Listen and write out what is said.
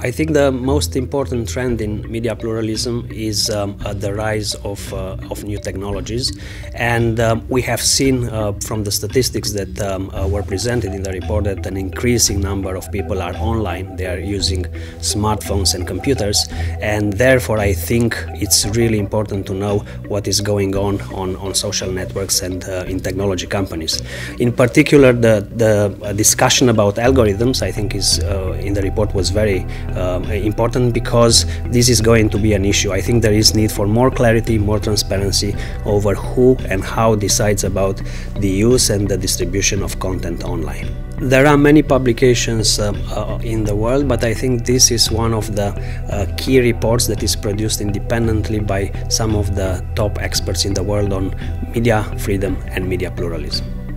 I think the most important trend in media pluralism is um, uh, the rise of, uh, of new technologies. And um, we have seen uh, from the statistics that um, uh, were presented in the report that an increasing number of people are online. They are using smartphones and computers. And therefore, I think it's really important to know what is going on on, on social networks and uh, in technology companies. In particular, the, the discussion about algorithms, I think, is uh, in the report was very um, important because this is going to be an issue. I think there is need for more clarity, more transparency over who and how decides about the use and the distribution of content online. There are many publications um, uh, in the world, but I think this is one of the uh, key reports that is produced independently by some of the top experts in the world on media freedom and media pluralism.